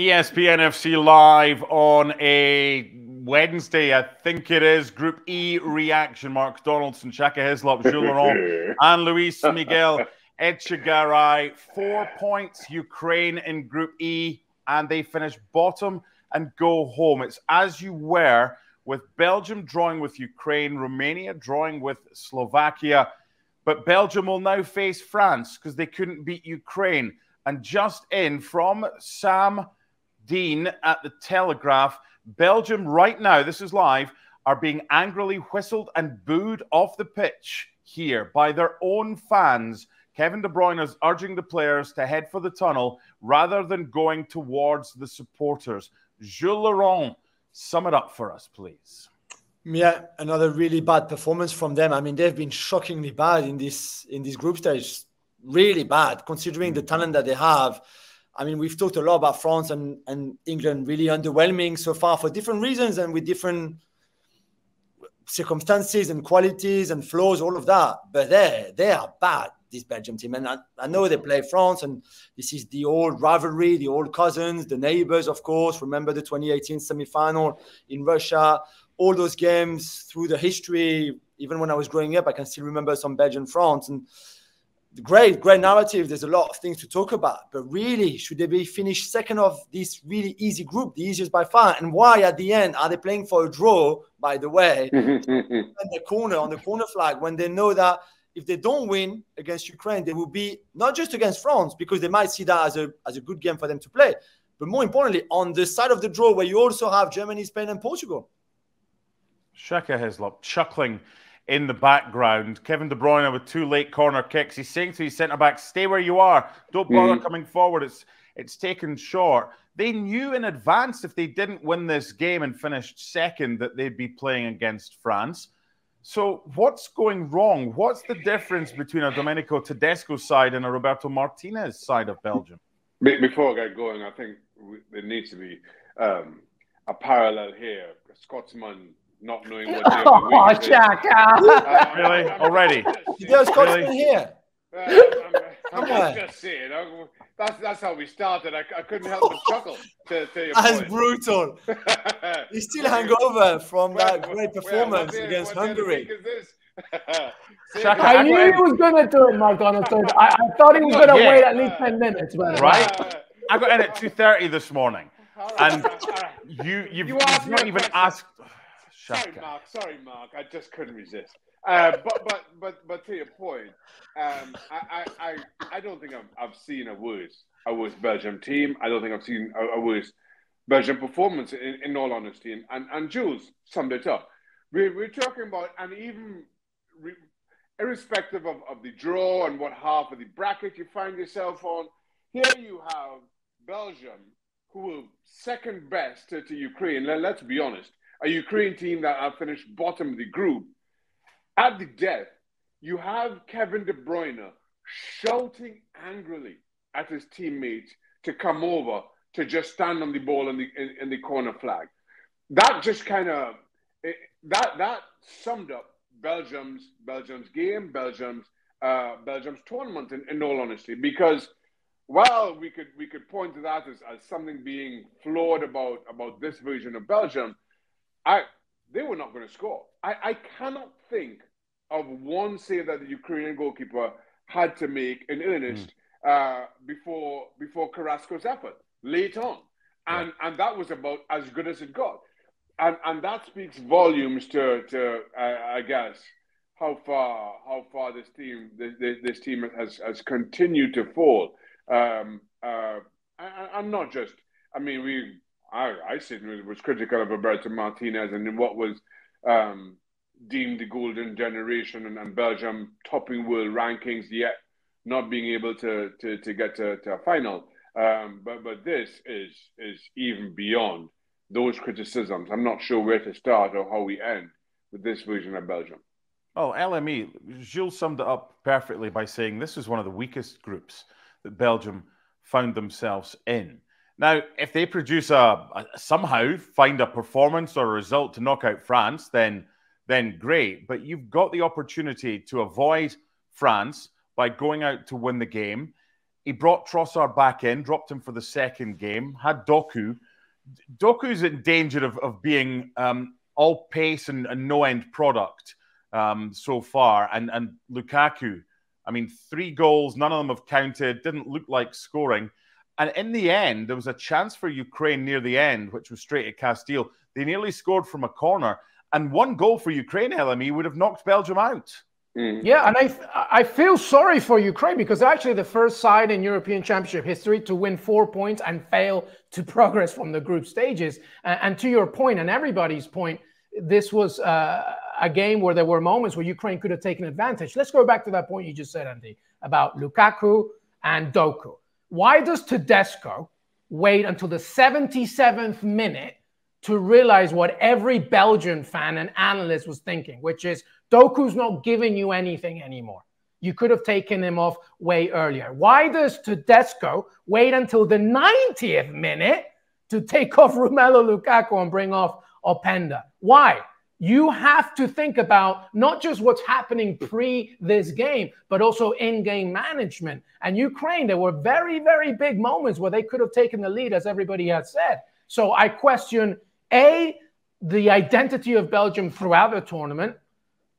ESPN FC Live on a Wednesday, I think it is. Group E reaction. Mark Donaldson, Shaka Hislop, Jules Laurent, and Luis Miguel Echegaray. Four points, Ukraine in Group E, and they finish bottom and go home. It's as you were with Belgium drawing with Ukraine, Romania drawing with Slovakia. But Belgium will now face France because they couldn't beat Ukraine. And just in from Sam Dean at the Telegraph. Belgium, right now, this is live, are being angrily whistled and booed off the pitch here by their own fans. Kevin De Bruyne is urging the players to head for the tunnel rather than going towards the supporters. Jules Laurent, sum it up for us, please. Yeah, another really bad performance from them. I mean, they've been shockingly bad in this in this group stage. Really bad, considering the talent that they have. I mean, we've talked a lot about France and, and England really underwhelming so far for different reasons and with different circumstances and qualities and flaws, all of that. But they they are bad, this Belgium team. And I, I know they play France, and this is the old rivalry, the old cousins, the neighbors, of course. Remember the 2018 semi-final in Russia, all those games through the history. Even when I was growing up, I can still remember some Belgian France. And great, great narrative. There's a lot of things to talk about, but really, should they be finished second of this really easy group, the easiest by far? And why at the end are they playing for a draw? By the way, in the corner on the corner flag when they know that if they don't win against Ukraine, they will be not just against France because they might see that as a as a good game for them to play, but more importantly, on the side of the draw where you also have Germany, Spain, and Portugal. Shaka Hislop chuckling in the background. Kevin De Bruyne with two late corner kicks. He's saying to his centre back, "Stay where you are. Don't bother mm-hmm. coming forward. It's it's taken short." They knew in advance if they didn't win this game and finished second that they'd be playing against France. So what's going wrong? What's the difference between a Domenico Tedesco side and a Roberto Martinez side of Belgium? Before I get going, I think there needs to be um, a parallel here. Scotsman not knowing what day of the week oh, Jack, uh, really? Already? There's really? here. Uh, I'm, I'm, I'm just saying. That's that's how we started. I, I couldn't help but chuckle. To, to your that's point. brutal. He's still hangover from that great performance well, against Hungary. I knew he was going to do it, Mark Donaldson. I, I thought he was going to wait at least 10 minutes. But... Right? I got in at 2.30 this morning. And you, you've, you you've not even asked Sorry, Mark. Sorry, Mark. I just couldn't resist. Uh, but but but but to your point, um, I, I I don't think I've, I've seen a worse a worse Belgium team. I don't think I've seen a, a worse Belgium performance. In, in all honesty, and and, and Jules summed it up. We're, we're talking about and even re, irrespective of, of the draw and what half of the bracket you find yourself on, here you have Belgium who were second best to, to Ukraine. Let, let's be honest a Ukraine team that have finished bottom of the group. At the death, you have Kevin De Bruyne shouting angrily at his teammates to come over to just stand on the ball in the in, in the corner flag. That just kind of that that summed up Belgium's Belgium's game, Belgium's uh, Belgium's tournament. In, in all honesty, because well, we could we could point to that as, as something being flawed about about this version of Belgium, I they were not going to score. I, I cannot think of one save that the Ukrainian goalkeeper had to make in earnest mm. uh, before before Carrasco's effort late on, and yeah. and that was about as good as it got, and and that speaks volumes to to uh, I guess how far how far this team this, this team has has continued to fall. Um, uh, and not just. I mean, we I, I certainly was critical of Roberto Martinez and what was um, deemed the golden generation and, and, Belgium topping world rankings, yet not being able to to, to get to, to a final. Um, but but this is is even beyond those criticisms. I'm not sure where to start or how we end with this version of Belgium. Oh, LME, Jules summed it up perfectly by saying this is one of the weakest groups that Belgium found themselves in. Now, if they produce a, a, somehow find a performance or a result to knock out France, then then great. But you've got the opportunity to avoid France by going out to win the game. He brought Trossard back in, dropped him for the second game, had Doku. Doku's in danger of, of being um, all pace and, and no end product um, so far. And, and Lukaku, I mean, three goals, none of them have counted, didn't look like scoring. And in the end, there was a chance for Ukraine near the end, which was straight at Casteels. They nearly scored from a corner. And one goal for Ukraine, LME, would have knocked Belgium out. Mm. Yeah, and I I feel sorry for Ukraine because they're actually the first side in European Championship history to win four points and fail to progress from the group stages. And, and to your point and everybody's point, this was uh, a game where there were moments where Ukraine could have taken advantage. Let's go back to that point you just said, Andy, about Lukaku and Doku. Why does Tedesco wait until the 77th minute to realize what every Belgian fan and analyst was thinking, which is Doku's not giving you anything anymore. You could have taken him off way earlier. Why does Tedesco wait until the 90th minute to take off Romelu Lukaku and bring off Openda? Why? You have to think about not just what's happening pre this game, but also in game management. And Ukraine, there were very, very big moments where they could have taken the lead, as everybody has said. So I question A, the identity of Belgium throughout the tournament,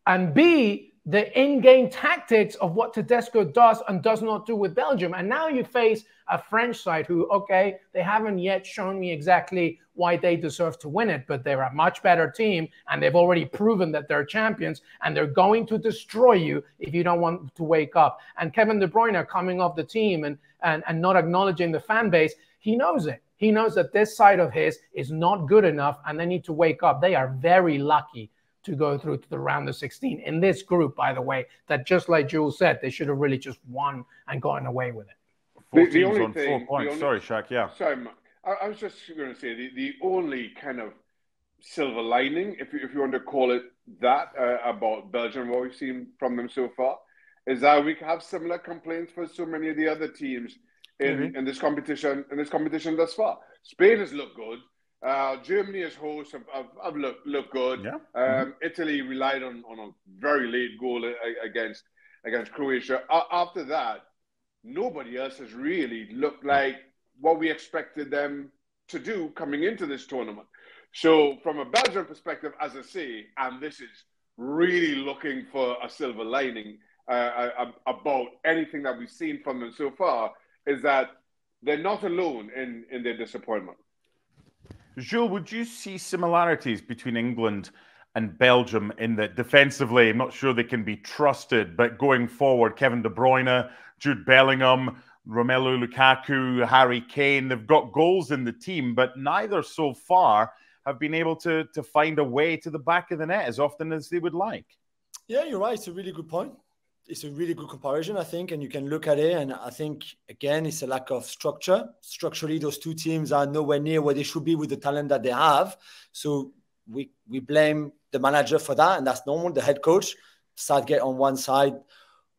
and B, the in-game tactics of what Tedesco does and does not do with Belgium. And now you face a French side who, okay, they haven't yet shown me exactly why they deserve to win it, but they're a much better team and they've already proven that they're champions and they're going to destroy you if you don't want to wake up. And Kevin De Bruyne coming off the team and, and, and not acknowledging the fan base, he knows it. He knows that this side of his is not good enough and they need to wake up. They are very lucky to go through to the round of 16 in this group, by the way, that just like Jules said, they should have really just won and gotten away with it. The, the only on thing, four points. Only, Sorry, Shaq. Yeah. Sorry, I, I was just going to say the, the only kind of silver lining, if you, if you want to call it that, uh, about Belgium, what we've seen from them so far, is that we have similar complaints for so many of the other teams in, mm-hmm. in this competition in this competition thus far. Spain has looked good. Uh, Germany as host have, have, have looked, looked good. Yeah. Um, mm-hmm. Italy relied on, on a very late goal against against Croatia. after that, nobody else has really looked like what we expected them to do coming into this tournament. So, from a Belgian perspective, as I say, and this is really looking for a silver lining uh, uh about anything that we've seen from them so far, is that they're not alone in, in their disappointment. Jules, would you see similarities between England and Belgium in that defensively, I'm not sure they can be trusted, but going forward, Kevin De Bruyne, Jude Bellingham, Romelu Lukaku, Harry Kane, they've got goals in the team, but neither so far have been able to, to find a way to the back of the net as often as they would like. Yeah, you're right. It's a really good point it's a really good comparison, I think, and you can look at it. And I think again, it's a lack of structure. Structurally, those two teams are nowhere near where they should be with the talent that they have. So we we blame the manager for that, and that's normal. The head coach, Southgate on one side,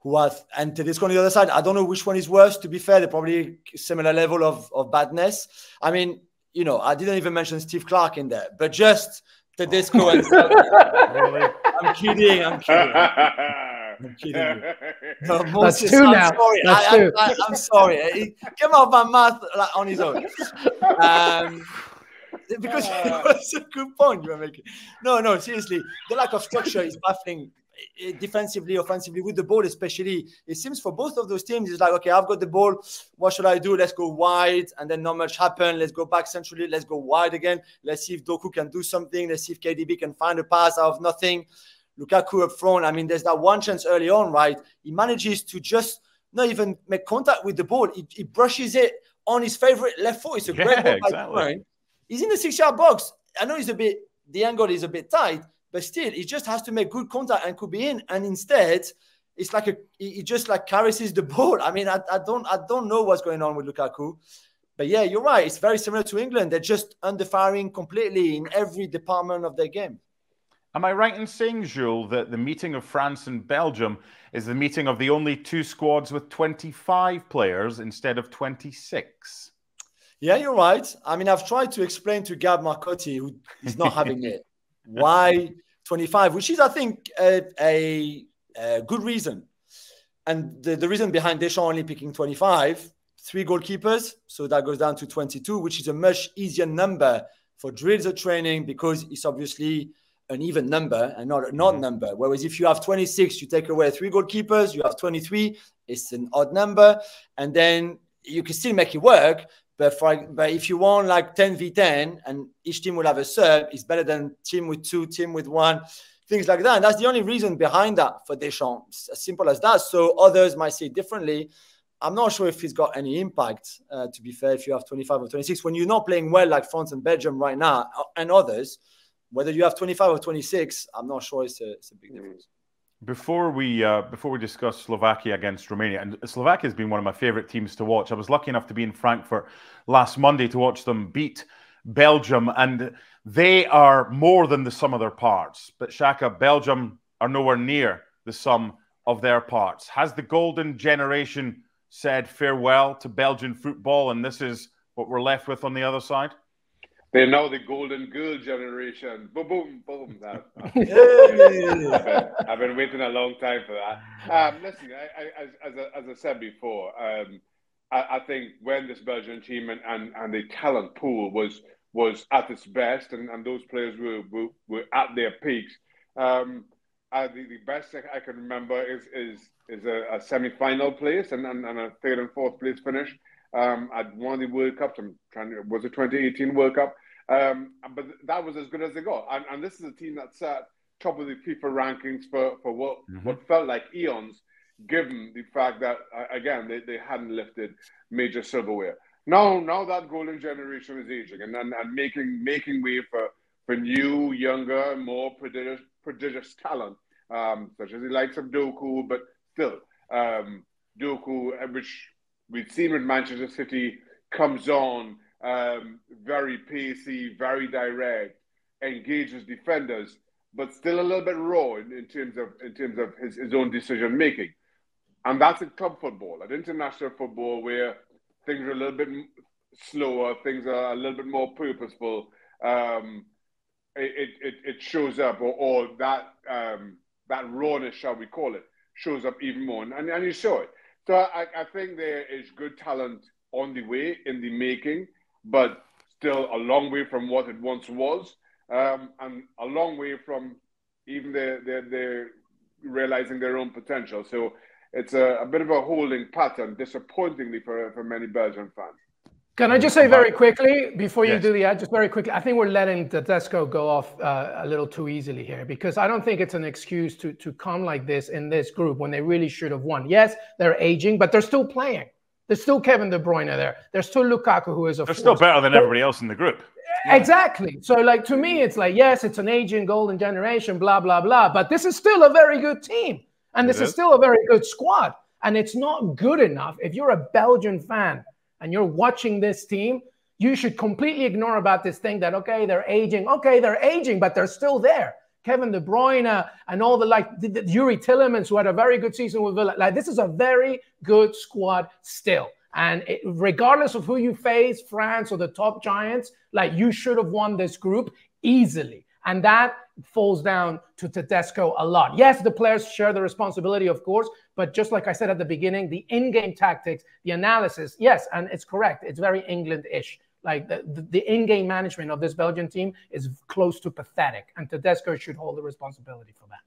who has and Tedesco on the other side. I don't know which one is worse. To be fair, they're probably similar level of of badness. I mean, you know, I didn't even mention Steve Clarke in there, but just Tedesco and? I'm kidding. I'm kidding. I'm kidding you. No, Moses, That's two I'm now. Sorry. That's I, two. I, am sorry. He came off my mouth like, on his own. Um, because uh, it a good point you were making. No, no, seriously, the lack of structure is baffling eh, defensively, offensively, with the ball, especially. It seems for both of those teams, it's like, okay, I've got the ball. What should I do? Let's go wide. And then not much happened. Let's go back centrally. Let's go wide again. Let's see if Doku can do something. Let's see if KDB can find a pass out of nothing. Lukaku up front. I mean, there's that one chance early on, right? He manages to just not even make contact with the ball. He, he brushes it on his favorite left foot. It's a great ball exactly. He's in the six-yard box. I know he's a bit the angle is a bit tight, but still, he just has to make good contact and could be in. And instead, it's like a he just like caresses the ball. I mean, I, I don't I don't know what's going on with Lukaku. But yeah, you're right. It's very similar to England. They're just underfiring completely in every department of their game. Am I right in saying, Jules, that the meeting of France and Belgium is the meeting of the only two squads with 25 players instead of 26? Yeah, you're right. I mean, I've tried to explain to Gab Marcotti, who is not having it, why 25, which is, I think, a, a, a good reason. And the, the reason behind Deschamps only picking 25 three goalkeepers. So that goes down to 22, which is a much easier number for drills or training because it's obviously an even number and not an odd mm-hmm. number. Whereas if you have 26, you take away three goalkeepers, you have 23, it's an odd number. And then you can still make it work. But, for, but if you want like 10 v 10 and each team will have a serve, it's better than team with two, team with one, things like that. And that's the only reason behind that for Deschamps. As simple as that. So others might see it differently. I'm not sure if he's got any impact, uh, to be fair, if you have 25 or 26. When you're not playing well like France and Belgium right now uh, and others, whether you have 25 or 26, I'm not sure it's a, it's a big hmm. difference. Before we uh, before we discuss Slovakia against Romania, and Slovakia has been one of my favorite teams to watch. I was lucky enough to be in Frankfurt last Monday to watch them beat Belgium, and they are more than the sum of their parts. But Shaka, Belgium are nowhere near the sum of their parts. Has the golden generation said farewell to Belgian football, and this is what we're left with on the other side? They're now the golden girl generation. Boom, boom, boom. That, I've, been, I've, been, waiting a long time for that. Um, listen, I, I, as, I, as I said before, um, I, I, think when this Belgian team and, and, and the talent pool was was at its best, and, and those players were, were, were at their peaks. Um, uh, the, the best I can remember is is is a, a semi-final place and, and, and, a third and fourth place finish um, at one of the World Cups. I'm trying to, was it 2018 World Cup? Um, but that was as good as they got. And, and this is a team that sat top of the FIFA rankings for, for what, mm-hmm. what felt like eons, given the fact that, uh, again, they, they hadn't lifted major silverware. Now, now that golden generation is aging and, and, and making, making way for, for new, younger, more prodigious, prodigious talent, um, such as the likes of Doku, but still, um, Doku, uh, which we've seen with Manchester City, comes on um, very pacey, very direct, engages defenders, but still a little bit raw in, in terms of in terms of his, his own decision making. And that's in club football. At international football, where things are a little bit slower, things are a little bit more purposeful. Um, it, it, it shows up, or, or that um, that rawness, shall we call it, shows up even more, and, and you saw it. So I, I think there is good talent on the way in the making but still a long way from what it once was, um, and a long way from even the the realizing their own potential. So it's a, a, bit of a holding pattern, disappointingly for for many Belgian fans. Can I just say very quickly before you yes. do the ad, just very quickly? I think we're letting Tedesco go off uh, a little too easily here because I don't think it's an excuse to to come like this in this group when they really should have won. Yes, they're aging, but they're still playing. There's still Kevin De Bruyne there. There's still Lukaku, who is a. They're force. still better than everybody else in the group. Exactly. So, like to me, it's like yes, it's an aging golden generation, blah blah blah. But this is still a very good team, and this is. is still a very good squad. And it's not good enough if you're a Belgian fan and you're watching this team. You should completely ignore about this thing that okay, they're aging. Okay, they're aging, but they're still there. Kevin De Bruyne and all the like the, the, Youri Tielemans who had a very good season with Villa. Like this is a very good squad still. And it, regardless of who you face, France or the top giants, like you should have won this group easily. And that falls down to Tedesco a lot. Yes, the players share the responsibility, of course, but just like I said at the beginning, the in-game tactics, the analysis, yes, and it's correct. It's very England-ish. Like the, the, in-game management of this Belgian team is close to pathetic, and Tedesco should hold the responsibility for that.